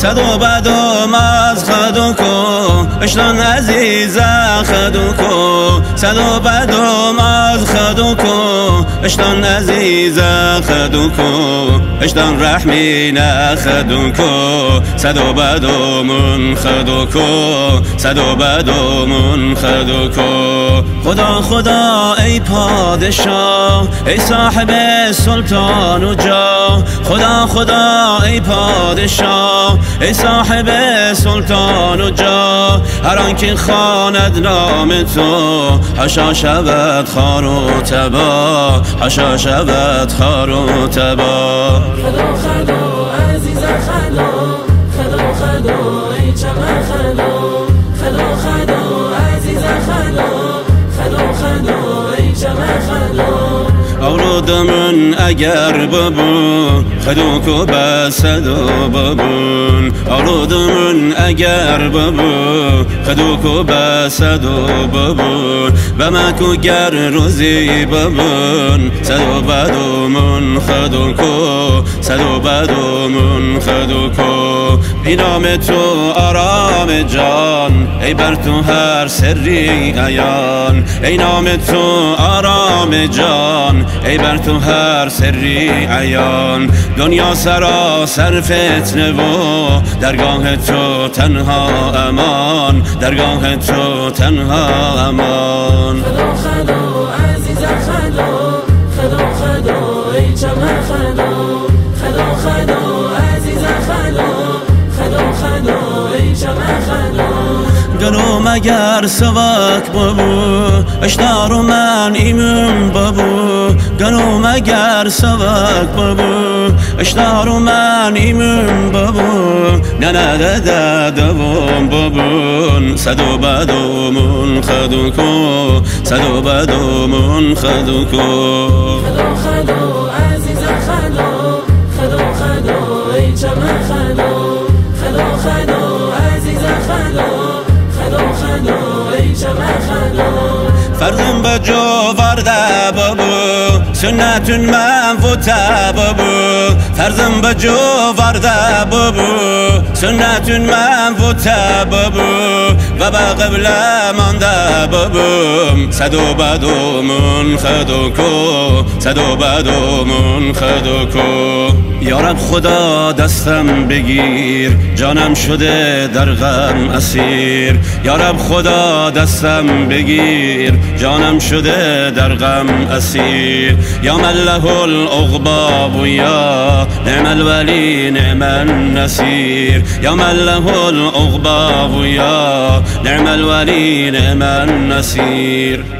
صدو بدوم از خدوکو اشتان عزیز خدوکو صدو بدوم از خدوکو اشتان عزیز خدوکو. اشتان رحمین خدوکو. صدو بدومون خدوکو. صدو بدومون خدوکو. خدا خدا ای پادشاه ای صاحب سلطان و جا. خدا خدا ای پادشاه ای صاحب سلطان و جا. هر آنکه خواند نام تو حشا شود خار تبا حشا شود خار و تبا. من اگر ببون خدوکو بسدو ببون من اگر ببون خدوکو بسدو ببون و مکو گر روزی ببون صدو بدو من خدوکو صدو بدو من خدوکو بینام تو آرام جان ای بر تو هر سری ایان ای نام تو آرام جان ای بر تو هر سری عیان. دنیا سر فتنه و درگاه تو تنها امان. درگاه تو تنها امان. خدا خدا عزیز خدا خدا خدا ای چمن خدا. خدا خدا عزیز خدا خدا خدا ای چمن خدا. گلو مگر سواک بابو؟ اشتارو من ایمون بابو. گلو مگر سواک بابو اشتارو من ایمون بابو نه نه ده دوم بابون صدو بدومون خدو کو صدو بدومون خدو کو خدا خدا عزیز خدا خدا خدا ای چمن خدا خدا خدا عزیز خدا فرزم با جو ورده بابو سنتون من فوته بابو فرزم با جو ورده بابو فوته بابو و با قبل مانده بابو صدو بدو من خدو کو. من خدو کو. یارب خدا دستم بگیر جانم شده در غم اسیر. یارب خدا دستم بگیر جانم شده در غم اسیر. یا من له العقبا یا نعم الولی نعم النصیر. یا من الأغبار يا نعم الولي نعم النسير.